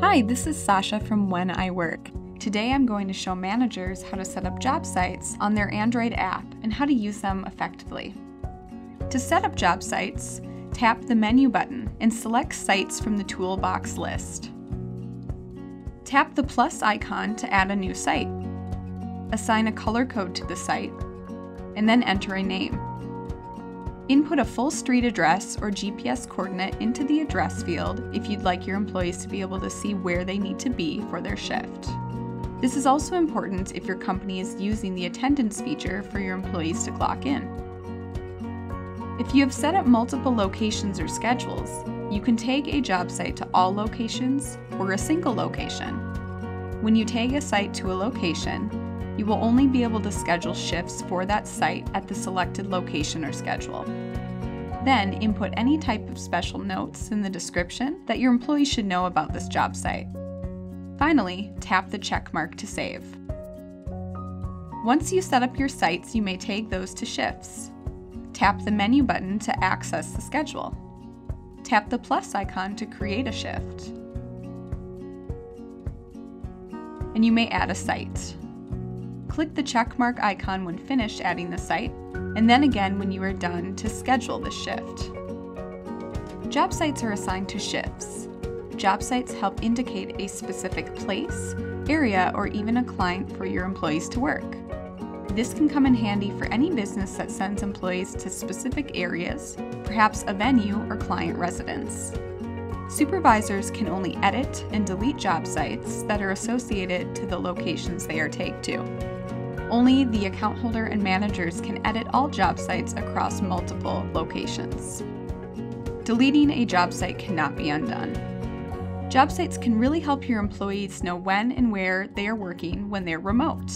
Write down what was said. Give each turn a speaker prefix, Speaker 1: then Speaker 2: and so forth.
Speaker 1: Hi, this is Sasha from When I Work. Today I'm going to show managers how to set up job sites on their Android app and how to use them effectively. To set up job sites, tap the menu button and select sites from the toolbox list. Tap the plus icon to add a new site. Assign a color code to the site, and then enter a name. Input a full street address or GPS coordinate into the address field if you'd like your employees to be able to see where they need to be for their shift. This is also important if your company is using the attendance feature for your employees to clock in. If you have set up multiple locations or schedules, you can tag a job site to all locations or a single location. When you tag a site to a location, you will only be able to schedule shifts for that site at the selected location or schedule. Then input any type of special notes in the description that your employees should know about this job site. Finally, tap the check mark to save. Once you set up your sites, you may tag those to shifts. Tap the menu button to access the schedule. Tap the plus icon to create a shift. And you may add a site click the checkmark icon when finished adding the site, and then again when you are done to schedule the shift. Job sites are assigned to shifts. Job sites help indicate a specific place, area, or even a client for your employees to work. This can come in handy for any business that sends employees to specific areas, perhaps a venue or client residence. Supervisors can only edit and delete job sites that are associated to the locations they are tagged to. Only the account holder and managers can edit all job sites across multiple locations. Deleting a job site cannot be undone. Job sites can really help your employees know when and where they are working when they're remote.